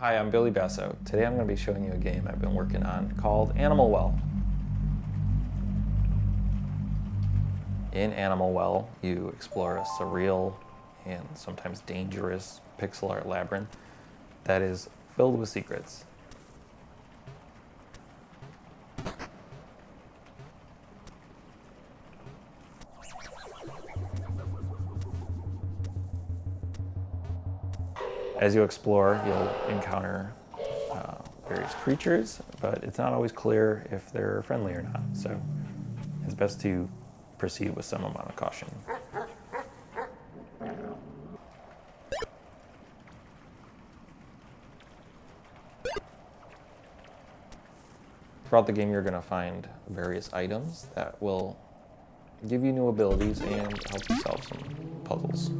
Hi, I'm Billy Basso. Today I'm going to be showing you a game I've been working on called Animal Well. In Animal Well, you explore a surreal and sometimes dangerous pixel art labyrinth that is filled with secrets. As you explore, you'll encounter uh, various creatures, but it's not always clear if they're friendly or not. So it's best to proceed with some amount of caution. Throughout the game, you're going to find various items that will give you new abilities and help you solve some puzzles.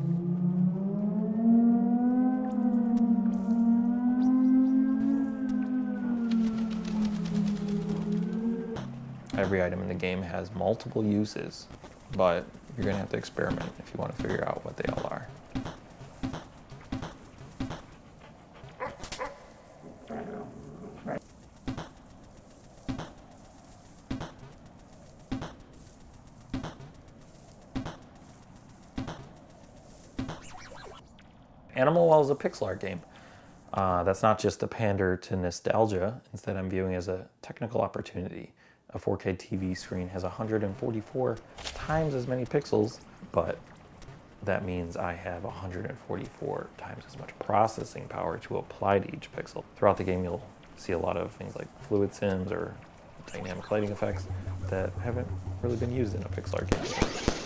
Every item in the game has multiple uses, but you're going to have to experiment if you want to figure out what they all are. Animal Well is a pixel art game. Uh, that's not just a pander to nostalgia. Instead, I'm viewing as a technical opportunity. A 4K TV screen has 144 times as many pixels, but that means I have 144 times as much processing power to apply to each pixel. Throughout the game, you'll see a lot of things like fluid sims or dynamic lighting effects that haven't really been used in a pixel art game.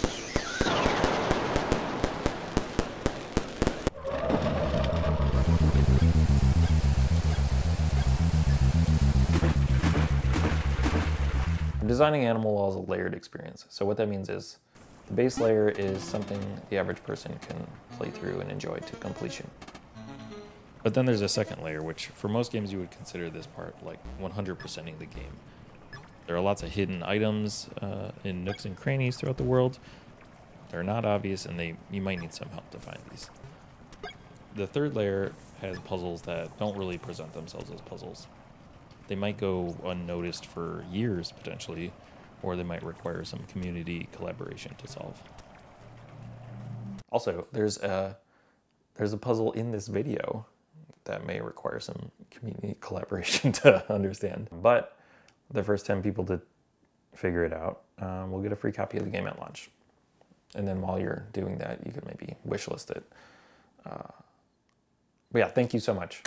Designing Animal Well is a layered experience. So what that means is the base layer is something the average person can play through and enjoy to completion. But then there's a second layer, which for most games you would consider this part like 100%ing the game. There are lots of hidden items uh, in nooks and crannies throughout the world. They're not obvious, and they you might need some help to find these. The third layer has puzzles that don't really present themselves as puzzles they might go unnoticed for years potentially, or they might require some community collaboration to solve. Also, there's a there's a puzzle in this video that may require some community collaboration to understand. But the first 10 people to figure it out um, will get a free copy of the game at launch. And then while you're doing that, you could maybe wishlist it. Uh, but yeah, thank you so much.